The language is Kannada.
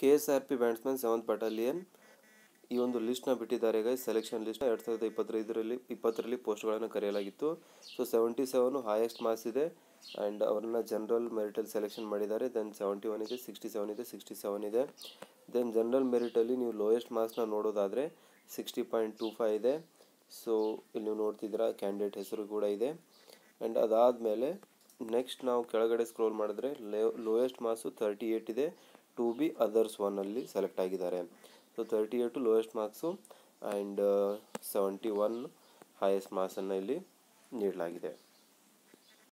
K S R P batsman seventh battalion ಈ ಒಂದು ಲಿಸ್ಟ್ನ ಬಿಟ್ಟಿದ್ದಾರೆ. ಗೈ ಸೆಲೆಕ್ಷನ್ ಲಿಸ್ಟ್ ಎರಡು ಸಾವಿರದ ಇಪ್ಪತ್ತೈದರಲ್ಲಿ ಇಪ್ಪತ್ತರಲ್ಲಿ ಪೋಸ್ಟ್ಗಳನ್ನು ಕರೆಯಲಾಗಿತ್ತು. So seventy seven highest marks ಇದೆ ಆ್ಯಂಡ್ ಅವ್ರನ್ನ ಜನರಲ್ ಮೆರಿಟಲ್ಲಿ ಸೆಲೆಕ್ಷನ್ ಮಾಡಿದ್ದಾರೆ. ದೆನ್ ಸೆವೆಂಟಿ ಒನ್ ಇದೆ ಸಿಕ್ಸ್ಟಿ ಸೆವೆನ್ ಇದೆ ಸಿಕ್ಸ್ಟಿ ಸೆವೆನ್ ಇದೆ ದೆನ್ ಜನರಲ್ ಮೆರಿಟಲ್ಲಿ ನೀವು ಲೋಯೆಸ್ಟ್ ಮಾರ್ಕ್ಸ್ನ ನೋಡೋದಾದರೆ ಸಿಕ್ಸ್ಟಿ ಪಾಯಿಂಟ್ ಟೂ ಫೈವ್ ಇದೆ. ಸೊ ಇಲ್ಲಿ ನೀವು ನೋಡ್ತಿದ್ದೀರಾ ಕ್ಯಾಂಡಿಡೇಟ್ ಹೆಸರು ಕೂಡ ಇದೆ. ಆ್ಯಂಡ್ ಅದಾದಮೇಲೆ ನೆಕ್ಸ್ಟ್ ನಾವು ಕೆಳಗಡೆ ಸ್ಕ್ರೋಲ್ ಮಾಡಿದ್ರೆ ಲೋಯೆಸ್ಟ್ ಮಾರ್ಕ್ಸು ತರ್ಟಿ ಏಯ್ಟ್ ಇದೆ. ಟು ಬಿ ಅದರ್ಸ್ ಒನ್ನಲ್ಲಿ ಸೆಲೆಕ್ಟ್ ಆಗಿದ್ದಾರೆ. So thirty eight lowest marks and seventy one highest ಮಾರ್ಕ್ಸನ್ನು ಇಲ್ಲಿ ನೀಡಲಾಗಿದೆ.